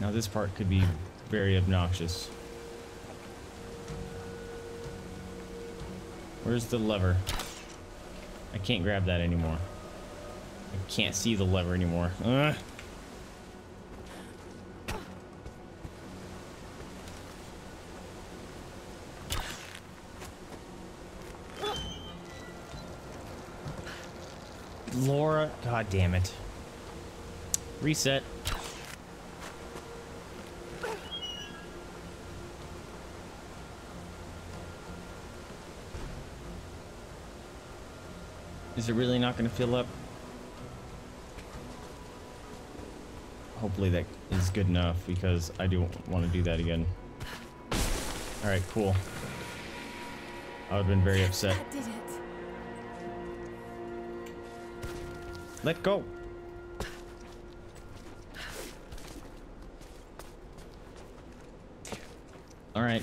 Now this part could be very obnoxious. Where's the lever? I can't grab that anymore. I can't see the lever anymore. Ugh. Lara, god damn it. Reset. Is it really not going to fill up? Hopefully that is good enough because I do want to do that again. All right, cool. I would have been very upset. That did it. Let go. All right.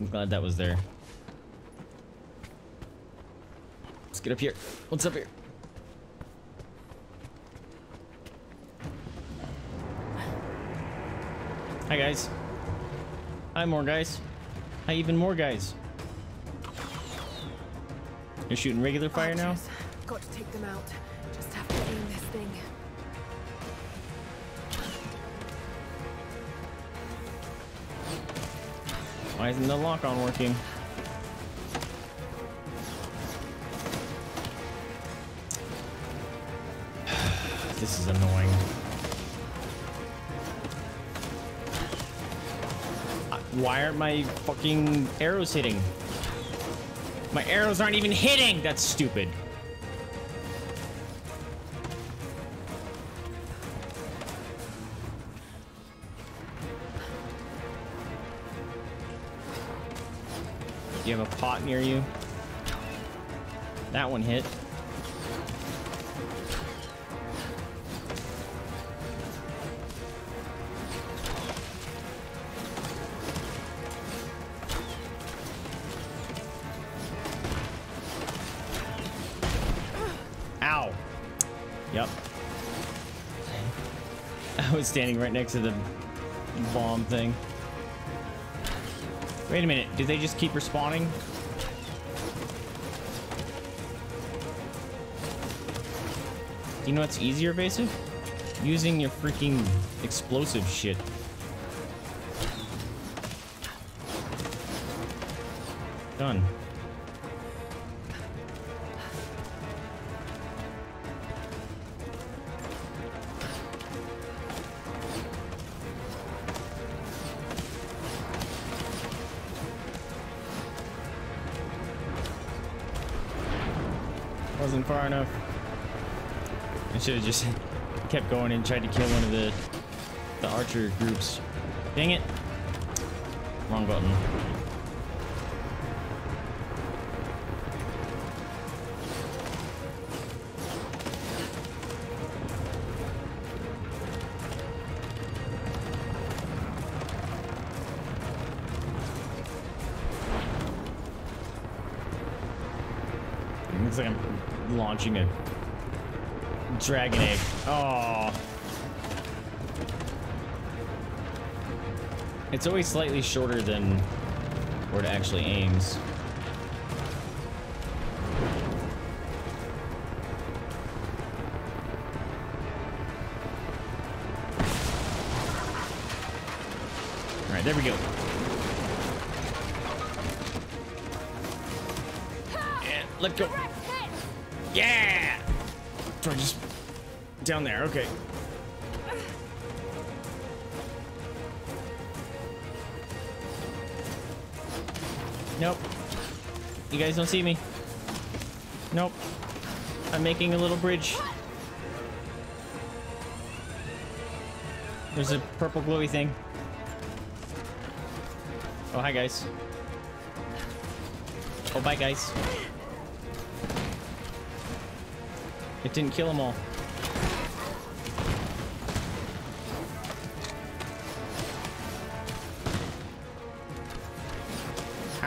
I'm glad that was there. Let's get up here. What's up here? Hi, guys. Hi, more guys. Hi, even more guys. You're shooting regular fire now? Got to take them out. Just have to aim this thing. Why isn't the lock on working? This is annoying. Why aren't my fucking arrows hitting? My arrows aren't even hitting! That's stupid. You have a pot near you? That one hit. I was standing right next to the bomb thing. Wait a minute, did they just keep respawning? Do you know what's easier, Evasive? Using your freaking explosive shit. Done. Wasn't far enough. I should have just kept going and tried to kill one of the the archer groups. Dang it. Wrong button. Launching a dragon egg. Oh. It's always slightly shorter than where it actually aims. All right, there we go. And let go. Down there. Okay. Nope. You guys don't see me. Nope. I'm making a little bridge. There's a purple glowy thing. Oh, hi, guys. Oh, bye, guys. It didn't kill them all.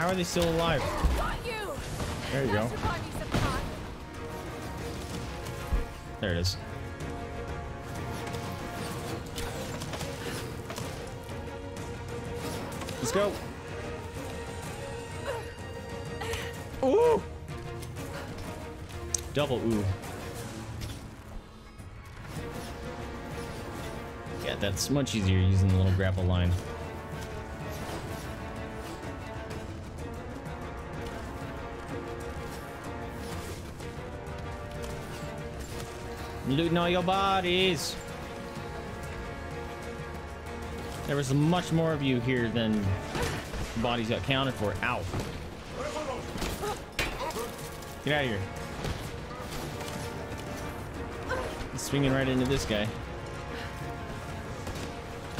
How are they still alive? You! There you go. There it is. Let's go. Ooh! Double ooh. Yeah, that's much easier using the little grapple line. Looting all your bodies. There was much more of you here than bodies got counted for. Ow. Get out of here. He's swinging right into this guy.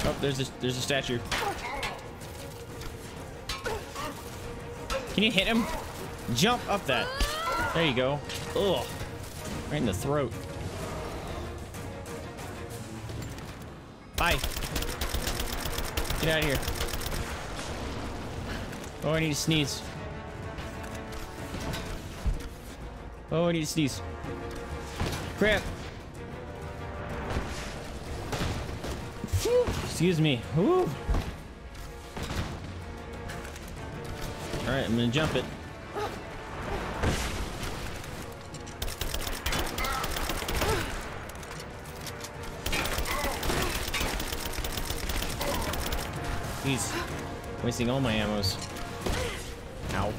Oh, there's a there's a statue. Can you hit him? Jump up that. There you go. Ugh. Right in the throat. Get out of here. Oh, I need to sneeze. Oh, I need to sneeze. Crap. Excuse me. All right, I'm gonna jump it. He's wasting all my ammos. Ow.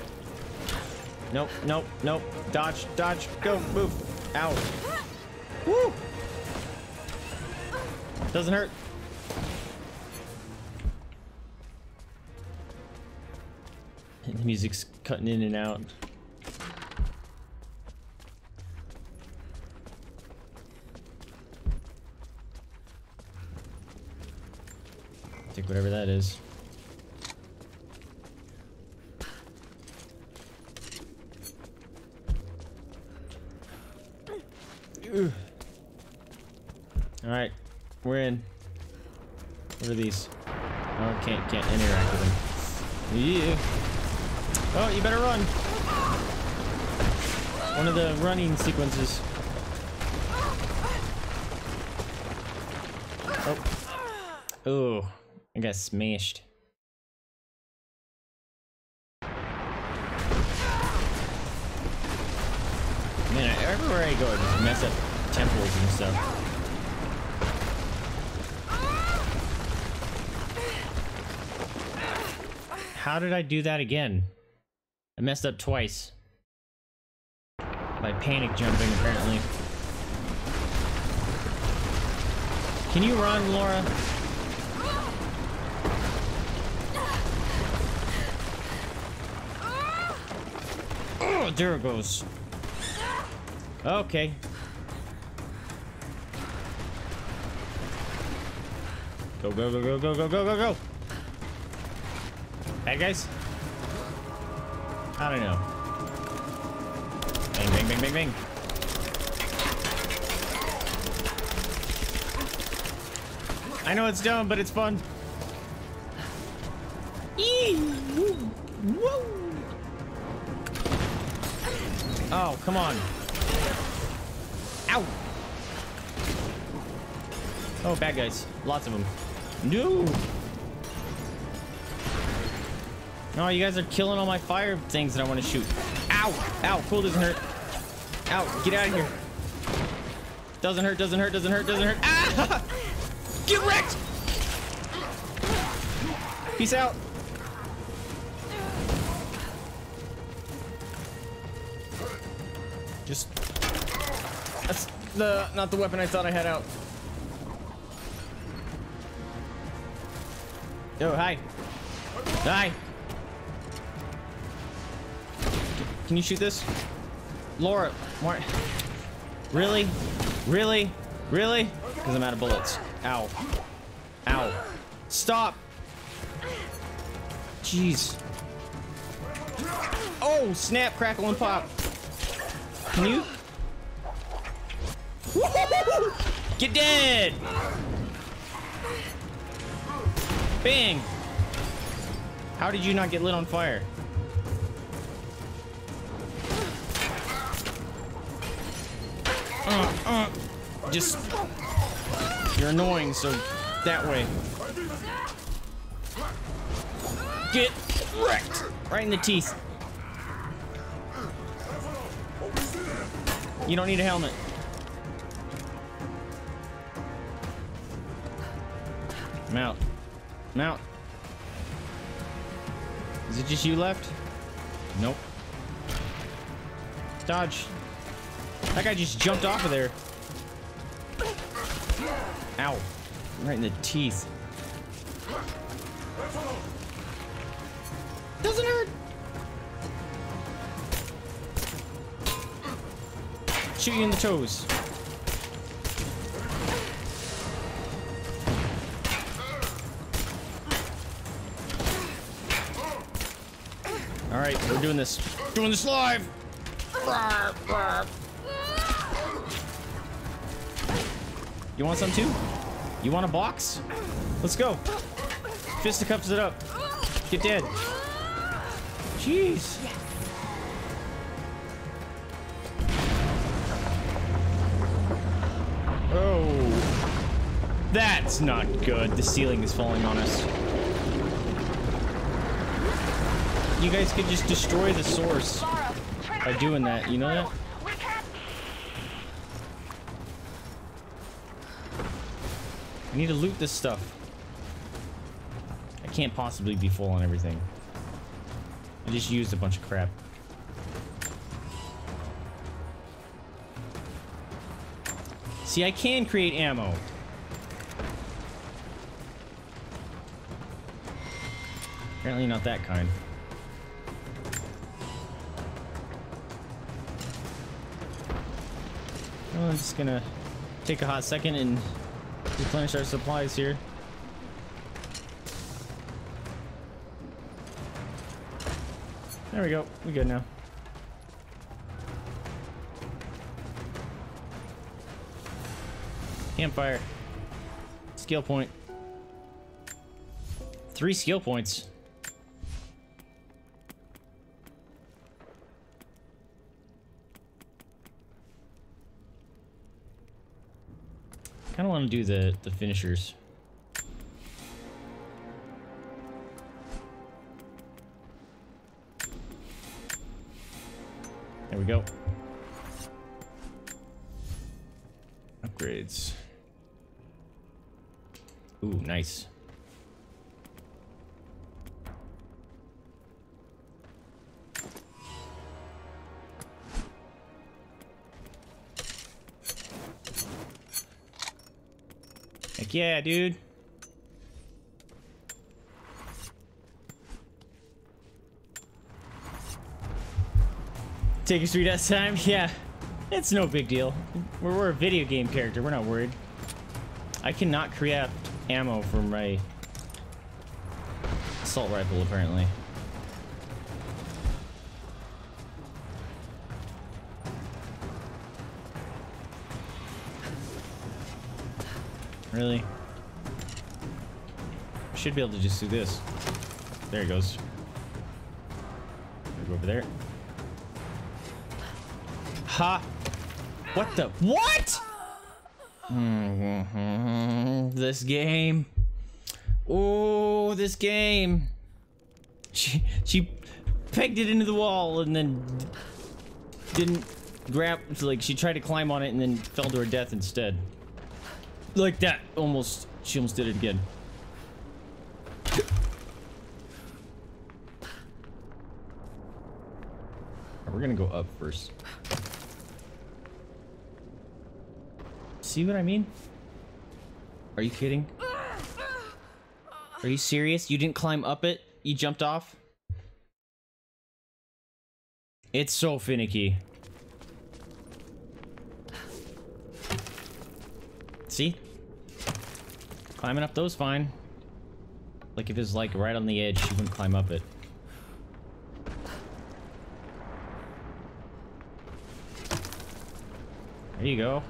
Nope, nope, nope. Dodge, dodge, go, move. Ow. Woo! Doesn't hurt. The music's cutting in and out. Take whatever that is. All right, we're in. What are these? Oh, can't can't interact with them. Yeah. Oh, you better run. One of the running sequences. Oh. Oh, I got smashed. Man, everywhere I go, I just mess up temples and stuff. How did I do that again? I messed up twice. By panic jumping, apparently. Can you run, Lara? Oh, there goes. Okay. Go, go, go, go, go, go, go, go, go. Bad guys? I don't know. Bang, bang, bang, bang, bang. I know it's dumb, but it's fun. Eee! Woo! Woo! Oh, come on. Ow! Oh, bad guys. Lots of them. No! Oh, you guys are killing all my fire things that I want to shoot. Ow! Ow! Cool doesn't hurt. Ow! Get out of here. Doesn't hurt, doesn't hurt, doesn't hurt, doesn't hurt. Ah! Get wrecked! Peace out. The... not the weapon I thought I had out. Yo, hi. Hi. Can you shoot this? Lara, why? Really? Really? Really? Because I'm out of bullets. Ow. Ow. Stop! Jeez. Oh, snap, crackle, and pop. Can you? Get dead! Bang! How did you not get lit on fire? Uh, uh, just... You're annoying, so that way. Get wrecked. Right in the teeth. You don't need a helmet. Mount. Mount. Is it just you left? Nope. Dodge. That guy just jumped off of there. Ow. Right in the teeth. Doesn't hurt. Shoot you in the toes. All right, we're doing this. Doing this live. You want some too? You want a box? Let's go. Fisticuffs it up. Get dead. Jeez. Oh. That's not good. The ceiling is falling on us. You guys could just destroy the source by doing that. You know that? I need to loot this stuff. I can't possibly be full on everything. I just used a bunch of crap. See, I can create ammo. Apparently not that kind. Well, I'm just gonna take a hot second and replenish our supplies here. There we go. We good now. Campfire. Skill point. Three skill points. Do the the finishers. There we go. Upgrades. Ooh, nice. Yeah, dude. Take a sweet ass time? Yeah. It's no big deal. We're, we're a video game character. We're not worried. I cannot create ammo for my assault rifle, apparently. Really? Should be able to just do this. There it goes. Go over there. Ha! What the? What? Mm-hmm. this game. Oh, this game. She she pegged it into the wall and then didn't grab. Like she tried to climb on it and then fell to her death instead. Like that. Almost. She almost did it again. We're gonna go up first. See what I mean? Are you kidding? Are you serious? You didn't climb up it? You jumped off? It's so finicky. See? Climbing up those fine. Like if it's like right on the edge, she wouldn't climb up it. There you go.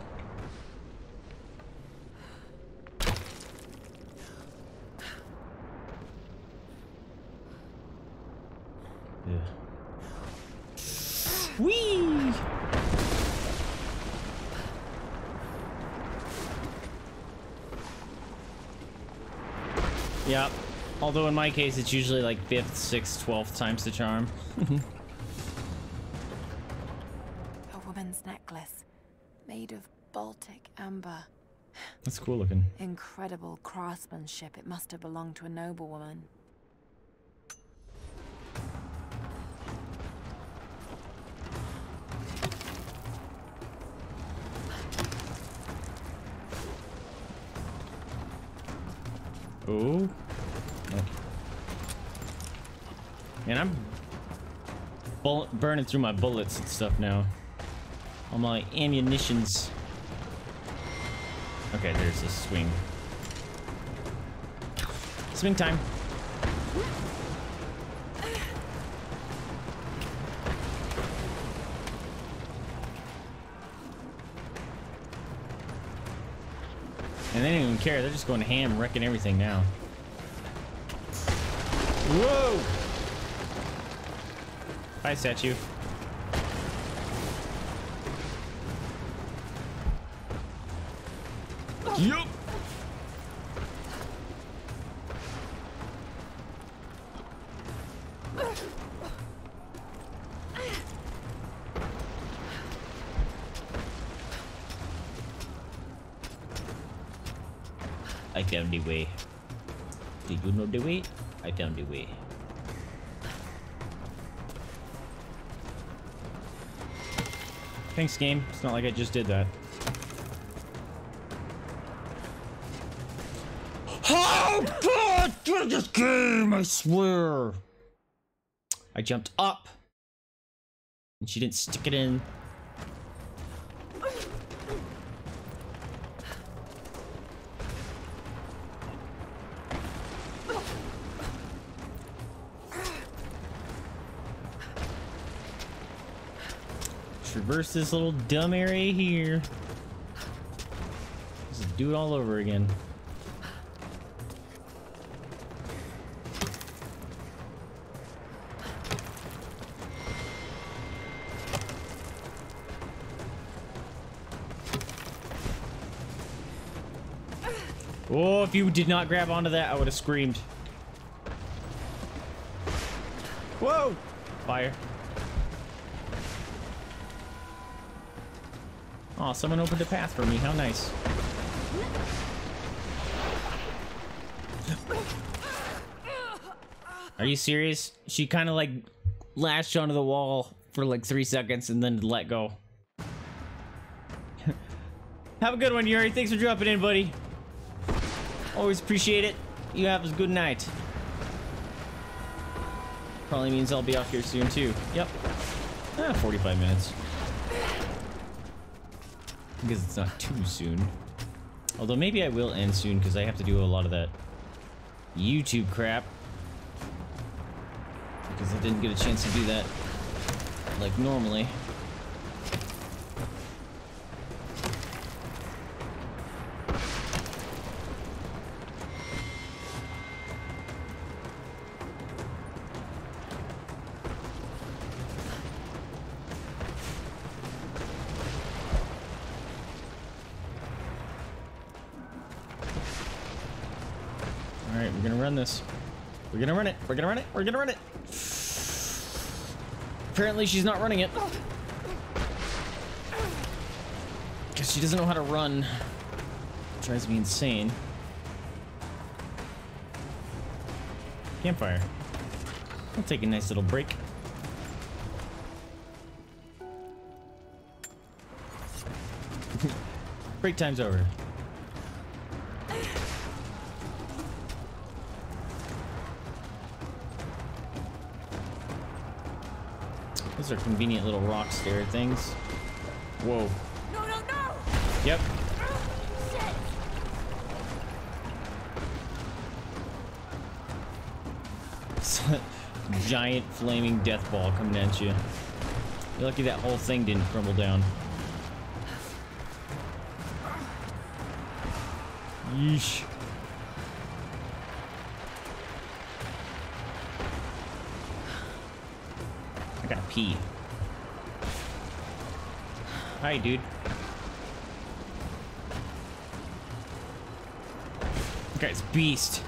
Yeah. Whee! Yep. Although in my case, it's usually like fifth, sixth, twelfth times the charm. A woman's necklace. Made of Baltic amber. That's cool looking. Incredible craftsmanship. It must have belonged to a noblewoman. Oh. oh. Man, I'm burning through my bullets and stuff now. All my ammunitions. Okay, there's a swing. Swing time. And they don't even care. They're just going ham, wrecking everything now. Whoa! Hi, statue. Yup. I found the way. Did you know the way? I found the way. Thanks, game. It's not like I just did that. Oh god! Get this game, I swear! I jumped up. And she didn't stick it in. Traverse this little dumb area here. Just do it all over again. Oh, if you did not grab onto that, I would have screamed. Whoa! Fire. Oh, someone opened a path for me. How nice. Are you serious? She kind of like lashed onto the wall for like three seconds and then let go. Have a good one, Yuri. Thanks for dropping in, buddy. Always appreciate it. You have a good night. Probably means I'll be off here soon, too. Yep. Ah, 45 minutes. Because it's not too soon. Although maybe I will end soon because I have to do a lot of that YouTube crap. Because I didn't get a chance to do that like normally. It. We're gonna run it. We're gonna run it. Apparently she's not running it. Because she doesn't know how to run. It drives me insane. Campfire. I'll take a nice little break. break time's over. Those are convenient little rock stair things. Whoa. No, no, no! Yep. Giant flaming death ball coming at you. You're lucky that whole thing didn't crumble down. Yeesh. Pee. Hi, dude. That guy's beast.